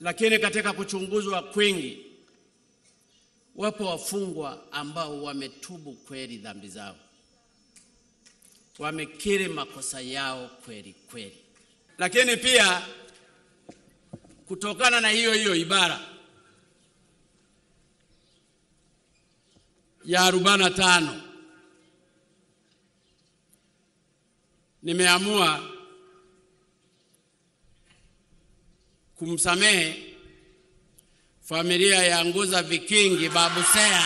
Lakini katika kuchunguzwa kwingi, wapo wafungwa ambao wametubu kweli dhambi zao, wamekiri makosa yao kweli kweli. Lakini pia kutokana na hiyo hiyo ibara ya arobaini na tano nimeamua kumsamehe. Familia ya Nguza Vikingi Babu Seya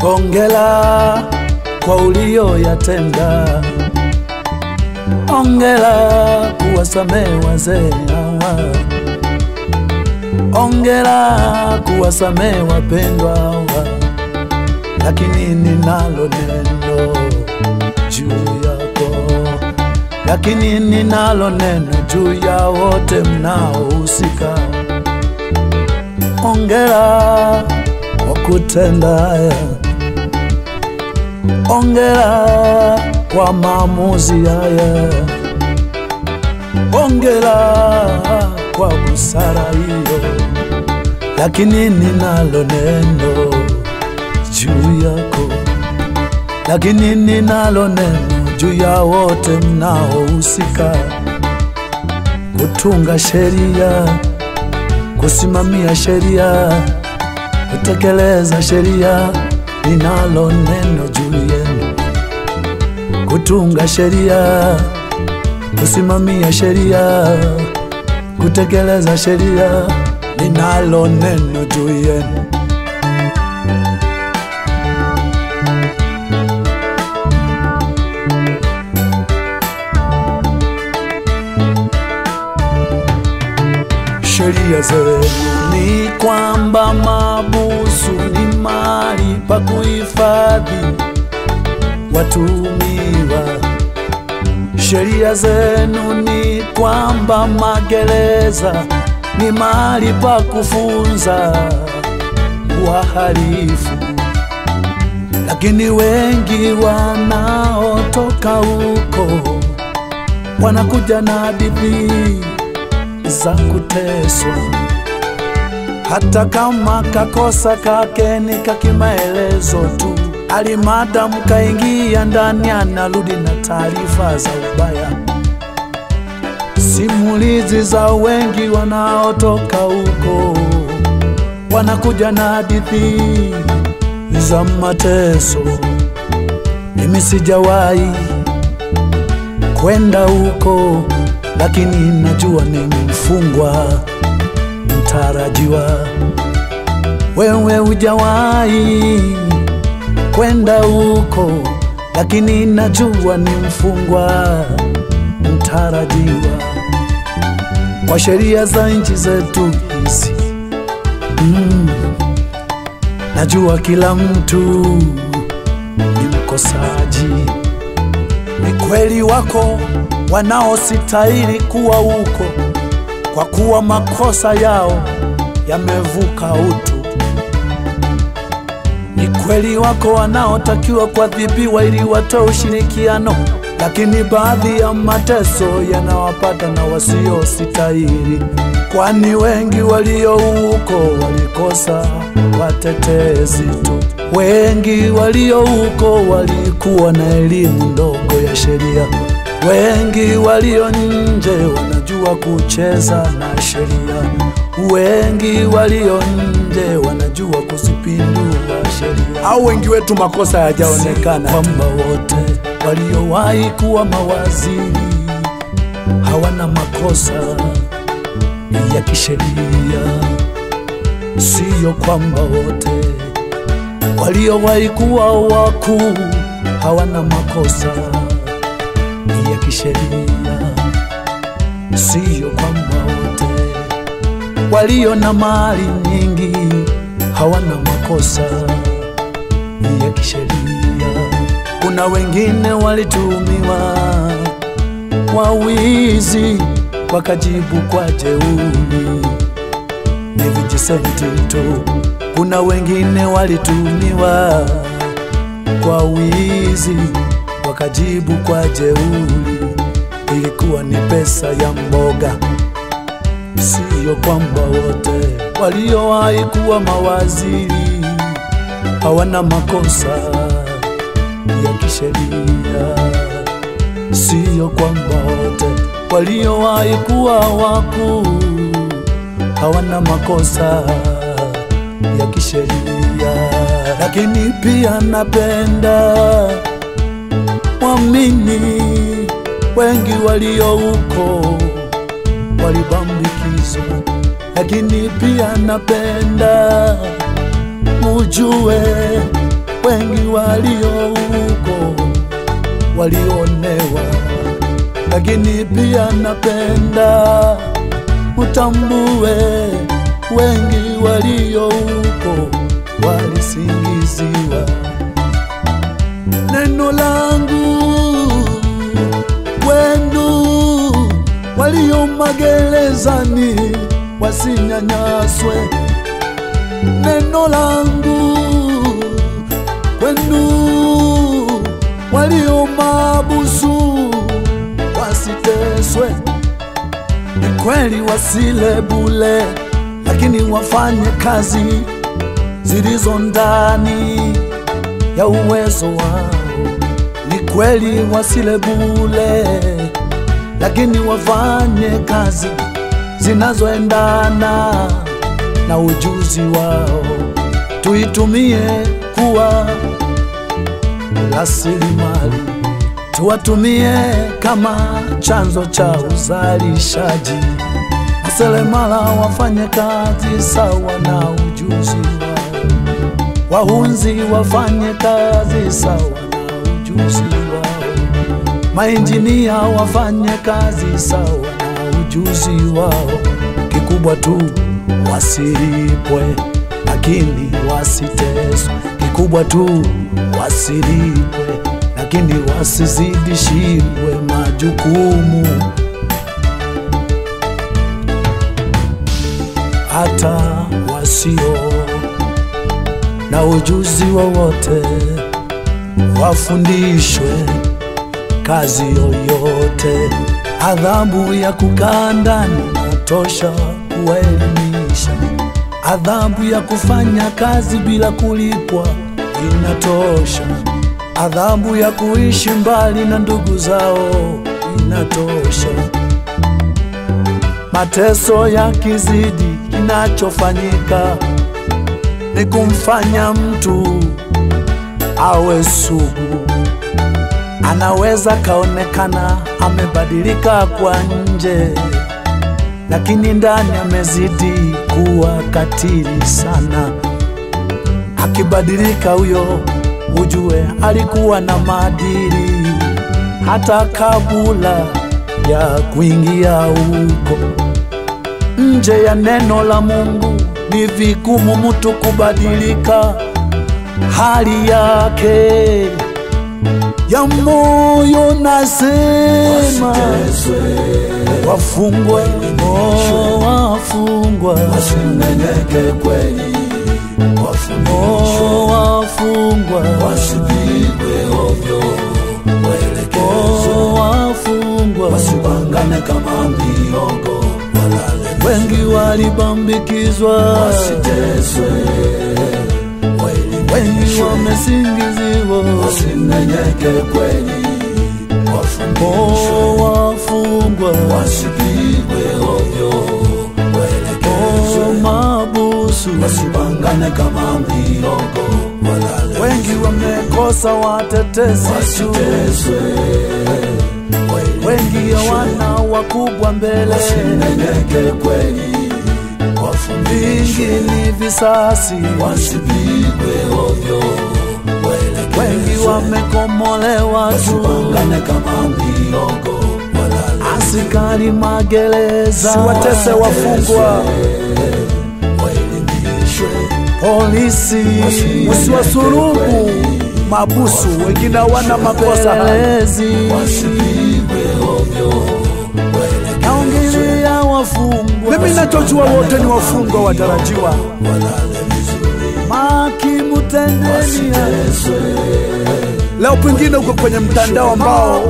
Hongera kwa ulioyatenda, ongela kuwasamehe wazee. Hawa, ongela kuwasamehe wapendwa. Hawa, lakini ninalo neno juu yako, lakini ninalo neno juu ya wote mnaohusika. Ongela kwa kutenda haya. Ongera kwa maamuzi haya, ongela kwa busara hiyo, lakini ninalo neno juu yako, lakini ninalo neno juu ya wote mnaohusika. Kutunga sheria, kusimamia sheria, kutekeleza sheria. Ninalo neno juu kutunga sheria, kusimamia sheria, kutekeleza sheria, ninalo neno juu yenu. Sheria zenu ni kwamba mabusu ni mali pa kuhifadhi watumiwa. Sheria zenu ni kwamba magereza ni mahali pa kufunza wahalifu, lakini wengi wanaotoka huko wanakuja na hadithi za kuteswa. Hata kama kakosa kake ni kakimaelezo tu, alimadamu kaingia ndani, anarudi na taarifa za ubaya. Simulizi za wengi wanaotoka huko wanakuja na hadithi za mateso. Mimi sijawahi kwenda huko, lakini najua ni mfungwa mtarajiwa. Wewe hujawahi kwenda huko, lakini najua ni mfungwa mtarajiwa kwa sheria za nchi zetu hizi. Mm, najua kila mtu ni mkosaji. Ni kweli wako wanaostahili kuwa huko kwa kuwa makosa yao yamevuka utu. Kweli wako wanaotakiwa kuadhibiwa ili watoe ushirikiano, lakini baadhi ya mateso yanawapata na wasiostahili, kwani wengi walio huko walikosa watetezi tu. Wengi walio huko walikuwa na elimu ndogo ya sheria. Wengi walio nje wanajua kucheza na sheria. Wengi walio nje wanajua kuzipindua sheria. au wengi wetu makosa hayajaonekana tu. kwamba wote waliowahi kuwa mawaziri hawana makosa ya kisheria. Siyo kwamba wote waliowahi kuwa wakuu hawana makosa ya kisheria. Siyo kwamba wote walio na mali nyingi hawana makosa ya kisheria. Kuna wengine walitumiwa kwa wizi, wakajibu kwa jeuri, ni vijisenti tu. Kuna wengine walitumiwa kwa wizi, wakajibu kwa jeuri, ilikuwa ni pesa ya mboga. Siyo kwamba wote waliowahi kuwa mawaziri hawana makosa ya kisheria. Siyo kwamba wote waliowahi kuwa wakuu hawana makosa ya kisheria, lakini pia napenda mwamini wengi walio huko walibambikizwa, lakini pia napenda mujue wengi walio huko walionewa, lakini pia napenda mutambue wengi walio huko magerezani wasinyanyaswe. Neno langu kwenu walio mabusu wasiteswe. Ni kweli wasile bule, lakini wafanye kazi zilizo ndani ya uwezo wao. Ni kweli wasile bule, lakini wafanye kazi zinazoendana na ujuzi wao. Tuitumie kuwa rasilimali, tuwatumie kama chanzo cha uzalishaji. Waseremala wafanye kazi sawa na ujuzi wao, wahunzi wafanye kazi sawa na ujuzi wao, mainjinia wafanye kazi sawa na ujuzi wao. Kikubwa tu wasilipwe, lakini wasiteswe. Kikubwa tu wasilipwe, lakini wasizidishiwe majukumu. hata wasio na ujuzi wowote wafundishwe kazi yoyote. Adhabu ya kukaa ndani natosha kuwaelimisha. Adhabu ya kufanya kazi bila kulipwa inatosha. Adhabu ya kuishi mbali na ndugu zao inatosha. Mateso ya yakizidi, kinachofanyika ni kumfanya mtu awe sugu. Anaweza kaonekana amebadilika kwa nje, lakini ndani amezidi kuwa katili sana. Akibadilika huyo, ujue alikuwa na maadili hata kabula ya kuingia huko nje ya neno la Mungu. Ni vigumu mtu kubadilika hali yake ya moyo, nasema wafungwe, oh, wafungwa oh, wafungwa oh, wasipangane kama miogo, walale. Wengi walibambikizwa, wasiteswe, wengi wamesingiziwa, wasinyenyeke kweli, wafundishwe, oh, wafungwa. Wasipigwe ovyo, waelekezwe, oh, mabusu. Wasipangane kama walale. Wengi wamekosa tu, wasiteswe, wengi hawana wakubwa mbele, wasinyenyeke kweli, wafundishwe, vingi ni visasi, wasipigwe ovyo, wengi wamekomolewa tu, kama miogo, askari magereza. Siwatese wafungwa, waelimishwe, polisi. Usiwasurubu mabusu, wengine hawana makosa, wasipigwe ovyo, ninachojua wote ni wafungwa watarajiwa. Maki vizuri, leo, pengine uko kwenye mtandao ambao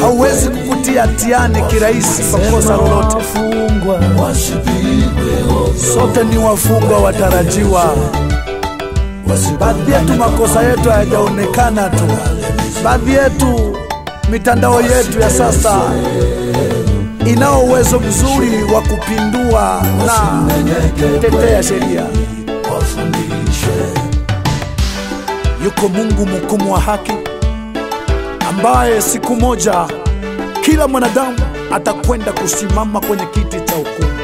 hauwezi kukutia hatiani kirahisi kwa kosa lolote. Sote ni wafungwa watarajiwa. Baadhi yetu makosa yetu hayajaonekana tu, baadhi yetu mitandao yetu ya sasa inao uwezo mzuri wa kupindua na tetea sheria. Yuko Mungu mhukumu wa haki, ambaye siku moja kila mwanadamu atakwenda kusimama kwenye kiti cha hukumu.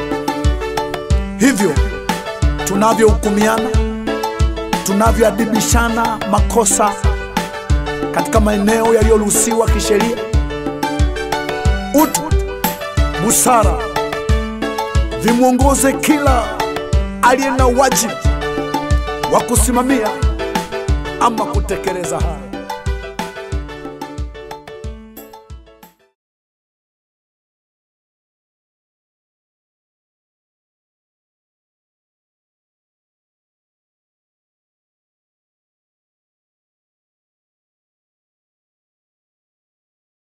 Hivyo tunavyohukumiana, tunavyoadibishana makosa katika maeneo yaliyoruhusiwa kisheria, utu, busara vimwongoze kila aliye na wajibu wa kusimamia ama kutekeleza haya.